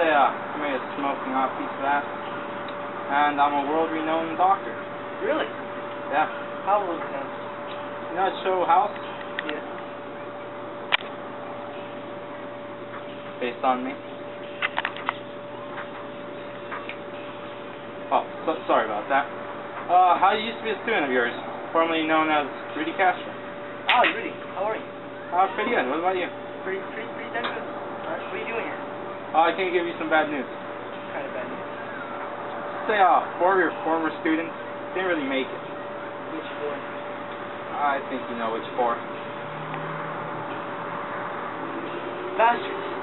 say uh, I made a smoking hot piece of that. And I'm a world-renowned doctor. Really? Yeah. How old is that? You know show House? Yeah. Based on me. Oh, so, sorry about that. Uh, I used to be a student of yours, formerly known as Rudy Castro. Oh, Rudy, how are you? Uh, pretty good. What about you? Pretty, pretty, pretty good. What are you doing here? Uh, I can give you some bad news. What kind of bad news? Say, uh, four of your former students didn't really make it. Which four? I think you know which four. Bastards.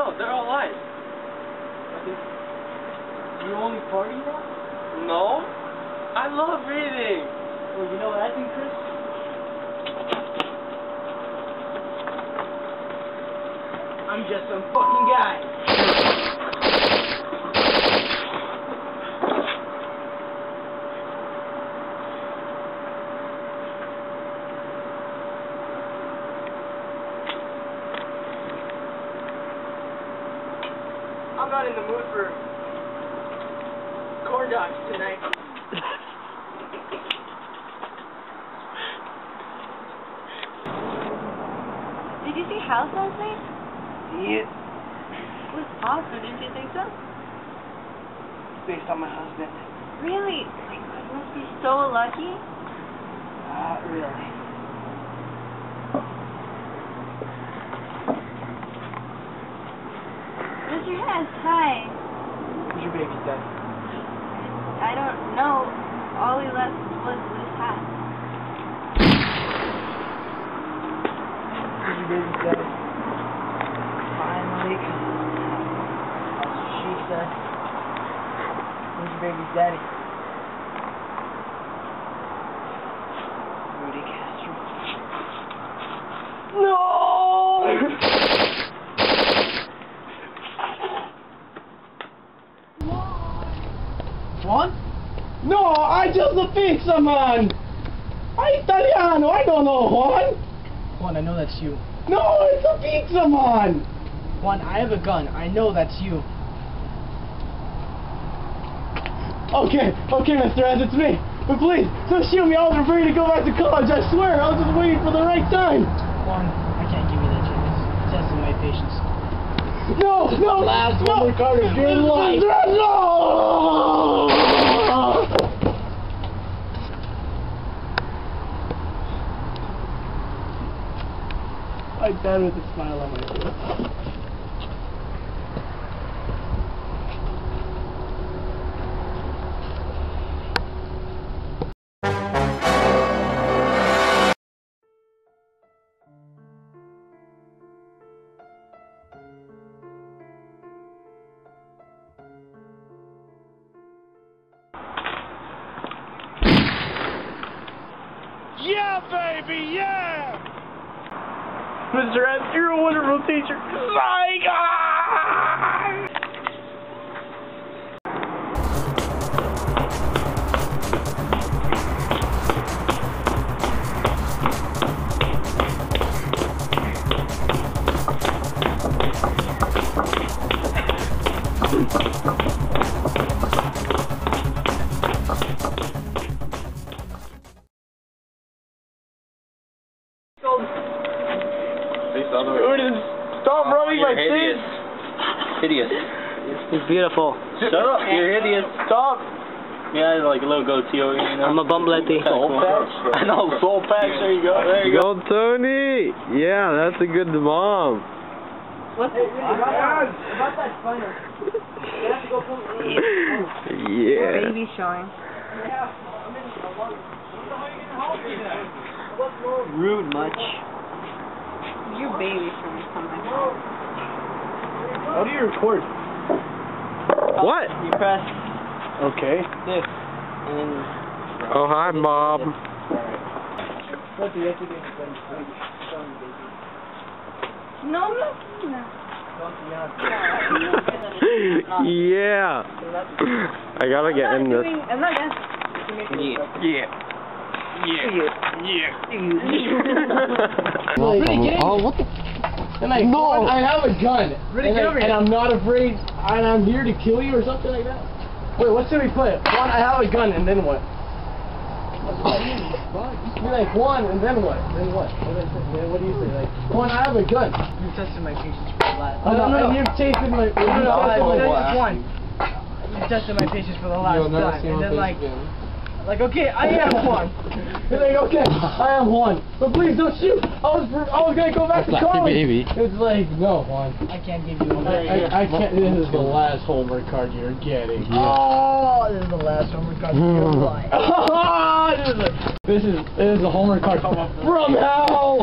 No, they're all if you only party now? No? I love reading. Well, you know what I think, Chris? I'm just some fucking guy. I'm not in the mood for corn dogs tonight. Did you see House last night? Yeah, It was awesome, didn't you think so? based on my husband. Really? My God, you must be so lucky. Not really. Mr. Hess, hi. Who's your baby daddy? I don't know. All we left was this hat. Who's your baby daddy? Finally. That's what she said. Who's your baby's daddy? Rudy Castro. No! Juan? No, I just a pizza man. I'm Italiano. I don't know Juan. Juan, I know that's you. No, it's a pizza man. Juan, I have a gun. I know that's you. Okay, okay, Mr. Hess, it's me. But please, don't shoot me. I'll be free to go back to college. I swear. I was just waiting for the right time. Juan, I can't give you that chance. Testing my patience. No, no, Last no. one, Ricardo, green light. Mr. Hess, no. Died with a smile on my face. Yeah, baby, yeah! Mr. Hess, you're a wonderful teacher. My God! Thank stop rubbing my you're hideous. tits. Hideous. He's beautiful. Shut up, you're hideous. Stop. Yeah, like a little goatee over here, you know. I'm a bumblety. Soul patch? I know, soul patch, there you go, there you go. Go, Tony! Yeah, that's a good mom. What's it? About that spinal. You have to go pull Yeah. Baby showing. Rude much. Your baby showing something. How do you record? What? You press Okay. this, and then Oh, hi, Bob. what do you have to do? Show me, baby. No, I'm not doing that. yeah. I gotta get I'm in not this. doing, I'm not gonna. Yeah. Really, Oh, what the? And I, No. I have a gun. Really, and, I, and I'm not afraid, and I'm here to kill you or something like that. Wait, what should we put? Juan, I have a gun, and then what? Be like Juan, and then what? Then what? What, do I say? Then what do you say? Like Juan, I have a gun. You tested my patience for the last. Oh, no, and you've tasted my. No, no, no, I you've my- Juan. You tested my patience for the last You'll never time, see and then like, again. like okay, I am Juan. You're like, okay, I am Juan, but please don't shoot. I was, I was gonna go back to college. baby. It's like, no, Juan. I can't give you one. I, I, I can't. Oh, this is the last homework card you're getting. Oh, this is the last homework card of your life. this, is a, this is this is a homework card from hell.